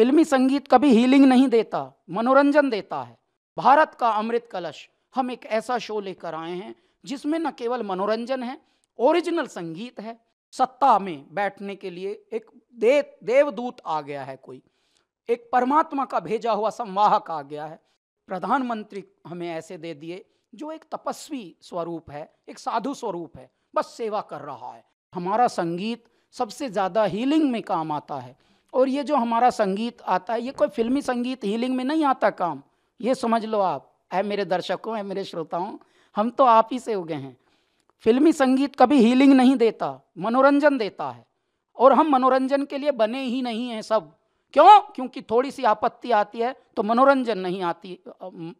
फिल्मी संगीत कभी हीलिंग नहीं देता, मनोरंजन देता है। भारत का अमृत कलश, हम एक ऐसा शो लेकर आए हैं, जिसमें न केवल मनोरंजन है ओरिजिनल संगीत है। सत्ता में बैठने के लिए एक दे, देवदूत आ गया है कोई। एक परमात्मा का भेजा हुआ संवाहक आ गया है। प्रधानमंत्री हमें ऐसे दे दिए, जो एक तपस्वी स्वरूप है, एक साधु स्वरूप है, बस सेवा कर रहा है। हमारा संगीत सबसे ज़्यादा हीलिंग में काम आता है। और ये जो हमारा संगीत आता है, ये कोई फिल्मी संगीत हीलिंग में नहीं आता काम। ये समझ लो आप, है मेरे दर्शकों, है मेरे श्रोताओं, हम तो आप ही से उगे हैं। फिल्मी संगीत कभी हीलिंग नहीं देता, मनोरंजन देता है। और हम मनोरंजन के लिए बने ही नहीं हैं सब। क्यों? क्योंकि थोड़ी सी आपत्ति आती है तो मनोरंजन नहीं आती,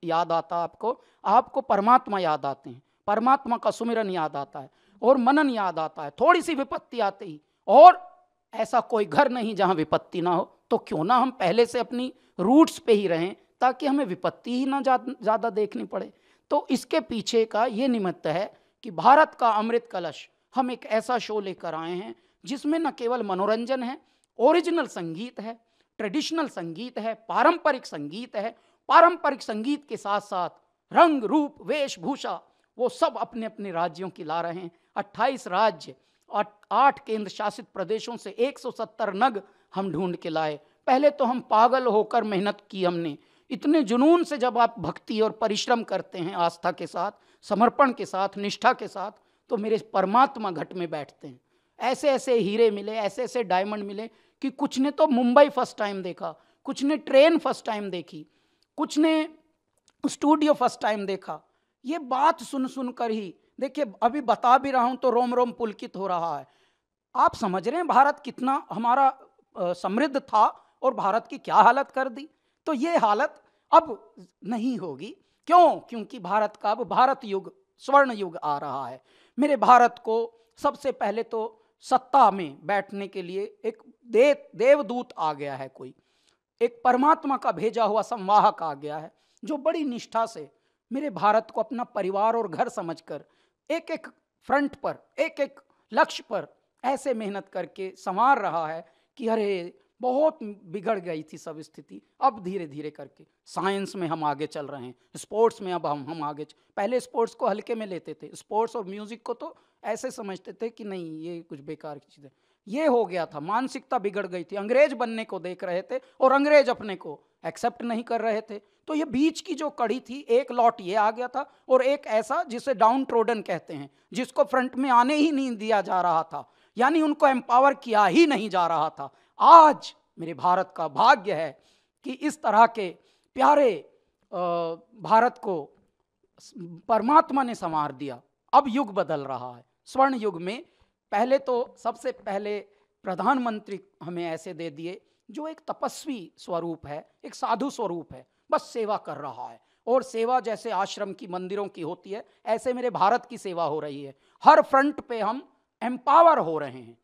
याद आता आपको। आपको परमात्मा याद आते हैं। परमात्मा का सुमिरन याद आता है और मनन याद आता है। थोड़ी सी विपत्ति आती, और ऐसा कोई घर नहीं जहाँ विपत्ति ना हो तो क्यों ना हम पहले से अपनी रूट्स पे ही रहें, ताकि हमें विपत्ति ही ना ज़्यादा देखनी पड़े। तो इसके पीछे का ये निमित्त है कि भारत का अमृत कलश हम एक ऐसा शो लेकर आए हैं, जिसमें न केवल मनोरंजन है, ओरिजिनल संगीत है, ट्रेडिशनल संगीत है, पारंपरिक संगीत है, पारंपरिक संगीत के साथ साथ रंग, रूप, वेशभूषा, वो सब अपने अपने राज्यों की ला रहे हैं। 28 राज्य और आठ केंद्र शासित प्रदेशों से 170 नग हम ढूंढ के लाए। पहले तो हम पागल होकर मेहनत की हमने। इतने जुनून से जब आप भक्ति और परिश्रम करते हैं, आस्था के साथ, समर्पण के साथ, निष्ठा के साथ तो मेरे परमात्मा घट में बैठते हैं। ऐसे ऐसे हीरे मिले ऐसे ऐसे डायमंड मिले कि कुछ ने तो मुंबई फ़र्स्ट टाइम देखा, कुछ ने ट्रेन फ़र्स्ट टाइम देखी, कुछ ने स्टूडियो फ़र्स्ट टाइम देखा। ये बात सुन सुन कर ही देखिए, अभी बता भी रहा हूँ तो रोम रोम पुलकित हो रहा है। आप समझ रहे हैं भारत कितना हमारा समृद्ध था और भारत की क्या हालत कर दी? तो ये हालत अब नहीं होगी। क्यों? क्योंकि भारत का अब भारत युग, स्वर्ण युग आ रहा है। मेरे भारत को सबसे पहले तो सत्ता में बैठने के लिए एक दे, देवदूत आ गया है कोई। एक परमात्मा का भेजा हुआ संवाहक आ गया है, जो बड़ी निष्ठा से मेरे भारत को अपना परिवार और घर समझकर एक एक फ्रंट पर एक एक लक्ष्य पर ऐसे मेहनत करके संवार रहा है कि अरे, बहुत बिगड़ गई थी सब स्थिति। अब धीरे धीरे करके साइंस में हम आगे चल रहे हैं, स्पोर्ट्स में अब हम हम आगे पहले स्पोर्ट्स को हल्के में लेते थे, स्पोर्ट्स और म्यूज़िक को तो ऐसे समझते थे कि नहीं, ये कुछ बेकार की चीज़ है। ये हो गया था, मानसिकता बिगड़ गई थी। अंग्रेज़ बनने को देख रहे थे और अंग्रेज़ अपने को एक्सेप्ट नहीं कर रहे थे। तो ये बीच की जो कड़ी थी, एक लॉट ये आ गया था और एक ऐसा जिसे डाउन ट्रोडन कहते हैं, जिसको फ्रंट में आने ही नहीं दिया जा रहा था, यानी उनको एम्पावर किया ही नहीं जा रहा था। आज मेरे भारत का भाग्य है कि इस तरह के प्यारे भारत को परमात्मा ने संवार दिया। अब युग बदल रहा है। स्वर्ण युग में पहले तो सबसे पहले प्रधानमंत्री हमें ऐसे दे दिए, जो एक तपस्वी स्वरूप है, एक साधु स्वरूप है, बस सेवा कर रहा है। और सेवा जैसे आश्रम की मंदिरों की होती है, ऐसे मेरे भारत की सेवा हो रही है। हर फ्रंट पे हम एम्पावर हो रहे हैं।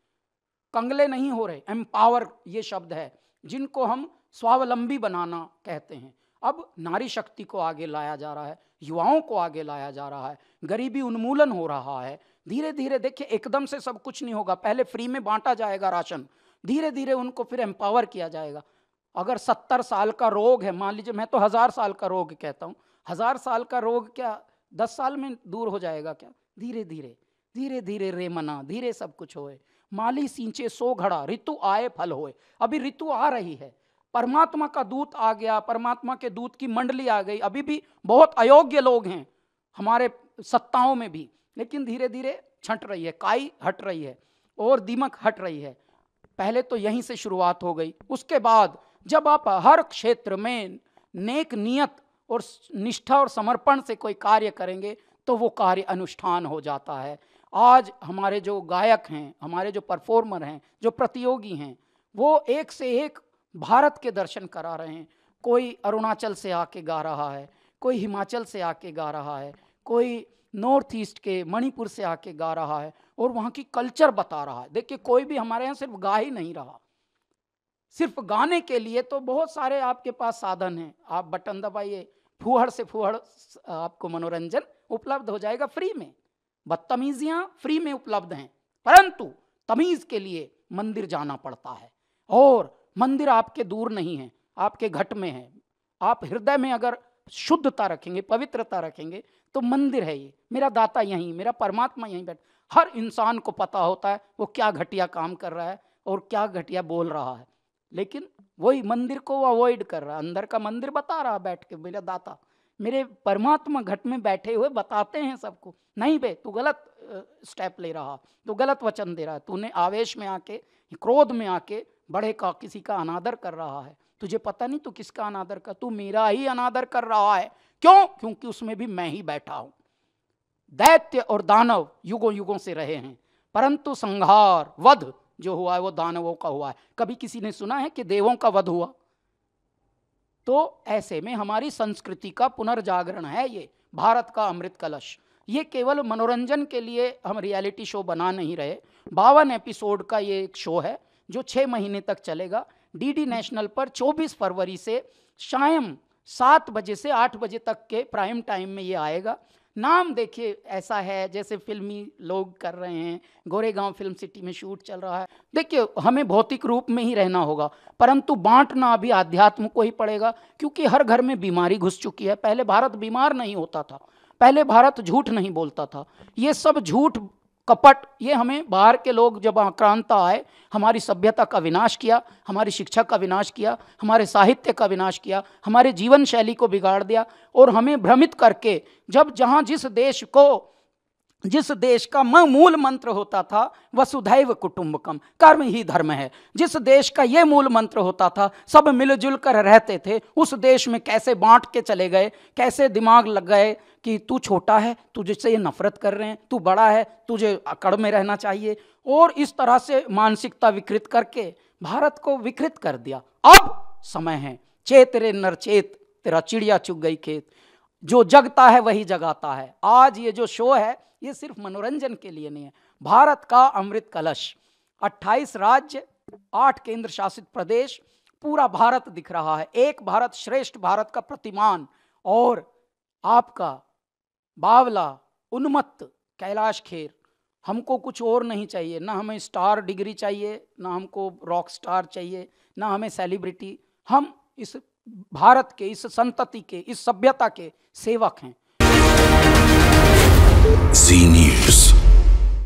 कंगले नहीं हो रहे, एम्पावर ये शब्द है, जिनको हम स्वावलंबी बनाना कहते हैं। अब नारी शक्ति को आगे लाया जा रहा है, युवाओं को आगे लाया जा रहा है, गरीबी उन्मूलन हो रहा है। धीरे धीरे देखिए, एकदम से सब कुछ नहीं होगा। पहले फ्री में बांटा जाएगा राशन धीरे धीरे उनको फिर एम्पावर किया जाएगा। अगर सत्तर साल का रोग है, मान लीजिए, मैं तो हज़ार साल का रोग कहता हूँ, हज़ार साल का रोग क्या, दस साल में दूर हो जाएगा क्या? धीरे धीरे धीरे धीरे रे मना, धीरे सब कुछ होए। माली सींचे सो घड़ा, ऋतु आए फल होए। अभी ऋतु आ रही है परमात्मा का दूत आ गया, परमात्मा के दूत की मंडली आ गई। अभी भी बहुत अयोग्य लोग हैं, हमारे सत्ताओं में भी। लेकिन धीरे धीरे छंट रही है, काई हट रही है और दीमक हट रही है। पहले तो यहीं से शुरुआत हो गई। उसके बाद जब आप हर क्षेत्र में नेक नियत और निष्ठा और समर्पण से कोई कार्य करेंगे तो वो कार्य अनुष्ठान हो जाता है। आज हमारे जो गायक हैं, हमारे जो परफॉर्मर हैं, जो प्रतियोगी हैं, वो एक से एक भारत के दर्शन करा रहे हैं। कोई अरुणाचल से आके गा रहा है, कोई हिमाचल से आके गा रहा है, कोई नॉर्थ ईस्ट के मणिपुर से आके गा रहा है और वहाँ की कल्चर बता रहा है। देखिए, कोई भी हमारे यहाँ सिर्फ़ गा ही नहीं रहा। सिर्फ़ गाने के लिए तो बहुत सारे आपके पास साधन हैं। आप बटन दबाइए, फूहड़ से फूहड़ आपको मनोरंजन उपलब्ध हो जाएगा फ्री में। बदतमीजियाँ फ्री में उपलब्ध हैं, परंतु तमीज़ के लिए मंदिर जाना पड़ता है। और मंदिर आपके दूर नहीं है, आपके घट में है। आप हृदय में अगर शुद्धता रखेंगे, पवित्रता रखेंगे तो मंदिर है ये। मेरा दाता यहीं, मेरा परमात्मा यहीं बैठ, हर इंसान को पता होता है वो क्या घटिया काम कर रहा है और क्या घटिया बोल रहा है। लेकिन वही मंदिर को अवॉइड कर रहा है, अंदर का मंदिर बता रहा बैठ के, मेरा दाता। मेरे परमात्मा घट में बैठे हुए बताते हैं सबको, नहीं बे, तू गलत स्टेप ले रहा, तू गलत वचन दे रहा है, तूने आवेश में आके, क्रोध में आके बड़े का किसी का अनादर कर रहा है। तुझे पता नहीं तू किसका अनादर कर, तू मेरा ही अनादर कर रहा है। क्यों? क्योंकि उसमें भी मैं ही बैठा हूँ। दैत्य और दानव युगों युगों से रहे हैं। परंतु संहार, वध जो हुआ है, वो दानवों का हुआ है। कभी किसी ने सुना है कि देवों का वध हुआ? तो ऐसे में हमारी संस्कृति का पुनर्जागरण है ये। भारत का अमृत कलश। ये केवल मनोरंजन के लिए हम रियलिटी शो बना नहीं रहे। बावन एपिसोड का ये एक शो है। जो छः महीने तक चलेगा। डीडी नेशनल पर 24 फरवरी से शायम सात बजे से आठ बजे तक के प्राइम टाइम में ये आएगा। नाम देखिए, ऐसा है जैसे फिल्मी लोग कर रहे हैं, गोरेगांव फ़िल्म सिटी में शूट चल रहा है। देखिए, हमें भौतिक रूप में ही रहना होगा, परंतु बांटना अभी आध्यात्म को ही पड़ेगा, क्योंकि हर घर में बीमारी घुस चुकी है। पहले भारत बीमार नहीं होता था, पहले भारत झूठ नहीं बोलता था। ये सब झूठ कपट, ये हमें बाहर के लोग जब आक्रांता आए, हमारी सभ्यता का विनाश किया, हमारी शिक्षा का विनाश किया, हमारे साहित्य का विनाश किया, हमारे जीवन शैली को बिगाड़ दिया और हमें भ्रमित करके, जब जहाँ जिस देश को जिस देश का मूल मंत्र होता था, वसुधैव कुटुंबकम, कर्म ही धर्म है। जिस देश का ये मूल मंत्र होता था, सब मिलजुल कर रहते थे, उस देश में कैसे बांट के चले गए, कैसे दिमाग लग गए कि तू छोटा है, तुझसे ये नफरत कर रहे हैं, तू बड़ा है, तुझे अकड़ में रहना चाहिए। और इस तरह से मानसिकता विकृत करके, भारत को विकृत कर दिया। अब समय है। चेत रे नर चेत, तेरा चिड़िया चुग गई खेत। जो जगता है, वही जगाता है। आज ये जो शो है ये सिर्फ़ मनोरंजन के लिए नहीं है। भारत का अमृत कलश 28 राज्य, आठ केंद्र शासित प्रदेश, पूरा भारत दिख रहा है। एक भारत श्रेष्ठ भारत का प्रतिमान और आपका बावला, उन्मत्त कैलाश खेर। हमको कुछ और नहीं चाहिए। ना हमें स्टार डिग्री चाहिए, ना हमको रॉक स्टार चाहिए, ना हमें सेलिब्रिटी हम इस भारत के, इस संतति के, इस सभ्यता के सेवक हैं। Z News.